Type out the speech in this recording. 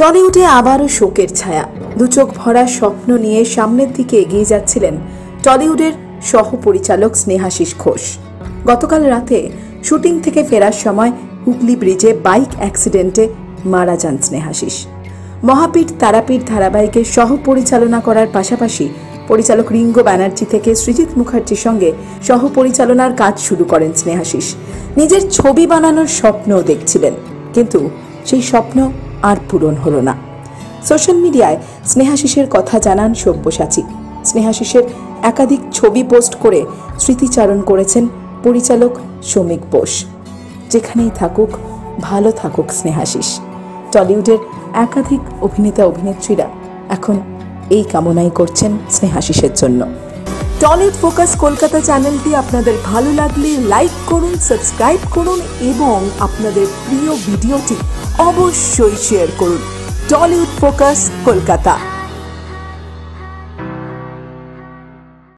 টলিউডে আবারও শোকের ছায়া। দু চোখ ভরা স্বপ্ন নিয়ে সামনের দিকে এগিয়ে যাচ্ছিলেন টলিউডের সহ পরিচালক স্নেহাশিস ঘোষ। গতকাল রাতে শুটিং থেকে ফেরার সময় হুগলি ব্রিজে বাইক অ্যাক্সিডেন্টে মারা যান স্নেহাশিস। মহাপীঠ তারাপীঠ ধারাবাহিকের সহ পরিচালনা করার পাশাপাশি পরিচালক রিঙ্গো ব্যানার্জি থেকে সৃজিত মুখার্জির সঙ্গে সহ পরিচালনার কাজ শুরু করেন স্নেহাশিস। নিজের ছবি বানানোর স্বপ্নও দেখছিলেন। কিন্তু সেই স্বপ্ন আর পূরণ হলো না। সোশ্যাল মিডিয়ায় স্নেহাশিসের কথা জানান সব্যসাচী। স্নেহাশিসের একাধিক ছবি পোস্ট করে স্মৃতিচারণ করেছেন পরিচালক শ্রমিক বোস। যেখানেই থাকুক, ভালো থাকুক স্নেহাশিস। টলিউডের একাধিক অভিনেতা অভিনেত্রীরা এখন এই কামনাই করছেন স্নেহাশিসের জন্য। টলিউড ফোকাস কলকাতা চ্যানেলটি আপনাদের ভালো লাগলে লাইক করুন, সাবস্ক্রাইব করুন এবং আপনাদের প্রিয় ভিডিওটি অবশ্যই শেয়ার করুন। Tollywood focus Kolkata.